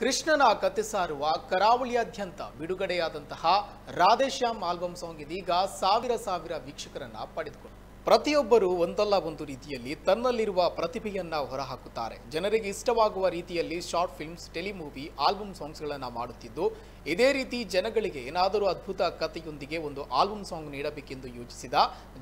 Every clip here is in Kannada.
ಕೃಷ್ಣನ ಕತೆ ಸಾರುವ ಕರಾವಳಿಯಾದ್ಯಂತ ಬಿಡುಗಡೆಯಾದಂತಹ ರಾಧೇಶ್ಯಾಮ್ ಆಲ್ಬಮ್ ಸಾಂಗ್ ಇದೀಗ ಸಾವಿರ ಸಾವಿರ ವೀಕ್ಷಕರನ್ನ ಪಡೆದುಕೊಂಡು ಪ್ರತಿಯೊಬ್ಬರು ಒಂದಲ್ಲ ಒಂದು ರೀತಿಯಲ್ಲಿ ತನ್ನಲ್ಲಿರುವ ಪ್ರತಿಭೆಯನ್ನು ಹೊರಹಾಕುತ್ತಾರೆ. ಜನರಿಗೆ ಇಷ್ಟವಾಗುವ ರೀತಿಯಲ್ಲಿ ಶಾರ್ಟ್ ಫಿಲ್ಮ್ಸ್, ಟೆಲಿಮೂವಿ ಆಲ್ಬಮ್ ಸಾಂಗ್ಸ್ಗಳನ್ನು ಮಾಡುತ್ತಿದ್ದು, ಇದೇ ರೀತಿ ಜನಗಳಿಗೆ ಏನಾದರೂ ಅದ್ಭುತ ಕಥೆಯೊಂದಿಗೆ ಒಂದು ಆಲ್ಬಮ್ ಸಾಂಗ್ ನೀಡಬೇಕೆಂದು ಯೋಚಿಸಿದ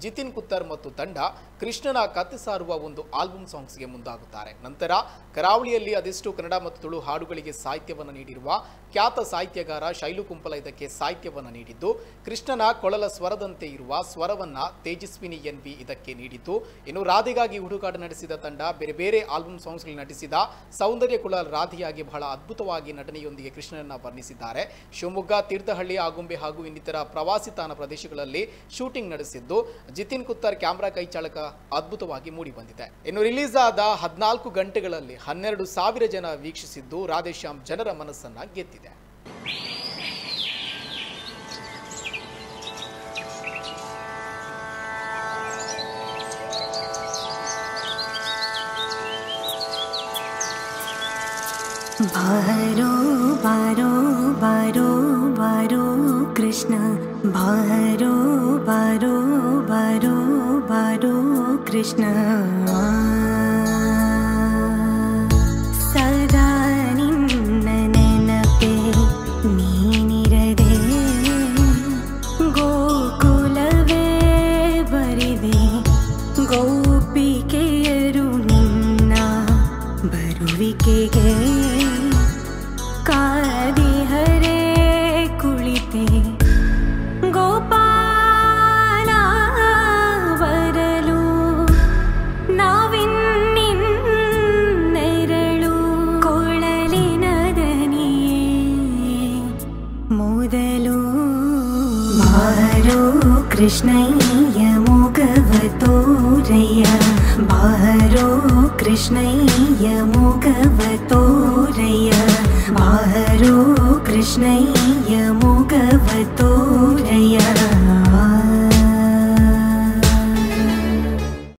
ಜಿತಿನ್ ಕುತ್ತರ್ ಮತ್ತು ತಂಡ ಕೃಷ್ಣನ ಕತೆ ಸಾರುವ ಒಂದು ಆಲ್ಬಮ್ ಸಾಂಗ್ಸ್ಗೆ ಮುಂದಾಗುತ್ತಾರೆ. ನಂತರ ಕರಾವಳಿಯಲ್ಲಿ ಅದೆಷ್ಟು ಕನ್ನಡ ಮತ್ತು ತುಳು ಹಾಡುಗಳಿಗೆ ಸಾಹಿತ್ಯವನ್ನು ನೀಡಿರುವ ಖ್ಯಾತ ಸಾಹಿತ್ಯಗಾರ ಶೈಲು ಕುಂಪಲ ಇದಕ್ಕೆ ಸಾಹಿತ್ಯವನ್ನು ನೀಡಿದ್ದು, ಕೃಷ್ಣನ ಕೊಳಲ ಸ್ವರದಂತೆ ಇರುವ ಸ್ವರವನ್ನು ತೇಜಸ್ವಿನಿ ಎನ್ ಇದಕ್ಕೆ ನೀಡಿತು ಇನ್ನು ರಾಧೆಗಾಗಿ ಹುಡುಕಾಟ ನಡೆಸಿದ ತಂಡ ಬೇರೆ ಬೇರೆ ಆಲ್ಬಮ್ ಸಾಂಗ್ಸ್ಗಳು ನಟಿಸಿದ ಸೌಂದರ್ಯ ಕುಲ ರಾಧೆಯಾಗಿ ಬಹಳ ಅದ್ಭುತವಾಗಿ ನಟನೆಯೊಂದಿಗೆ ಕೃಷ್ಣನನ್ನ ವರ್ಣಿಸಿದ್ದಾರೆ. ಶಿವಮೊಗ್ಗ, ತೀರ್ಥಹಳ್ಳಿ, ಆಗುಂಬೆ ಹಾಗೂ ಇನ್ನಿತರ ಪ್ರವಾಸಿ ತಾಣ ಪ್ರದೇಶಗಳಲ್ಲಿ ಶೂಟಿಂಗ್ ನಡೆಸಿದ್ದು. ಜಿತಿನ್ ಕುತ್ತರ್ ಕ್ಯಾಮ್ರಾ ಕೈಚಾಳಕ ಅದ್ಭುತವಾಗಿ ಮೂಡಿ ಬಂದಿದೆ ಇನ್ನು ರಿಲೀಸ್ ಆದ ಹದಿನಾಲ್ಕು ಗಂಟೆಗಳಲ್ಲಿ ಹನ್ನೆರಡು ಸಾವಿರ ಜನ ವೀಕ್ಷಿಸಿದ್ದು. ರಾಧೇಶ್ಯಾಮ್ ಜನರ ಮನಸ್ಸನ್ನ ಗೆದ್ದಿದೆ. भारो बारो बारो बारो कृष्ण। भारो बारो बारो बारो कृष्ण। सदा ने मीनिररे गोलवे गोपीकेरुना बिके गे। मोदलो बाहरो कृष्णय्य मोगवतोरय गवतो कृष्णय्य मोगवतोरय कृष्णै कृष्णय्य मोगवतो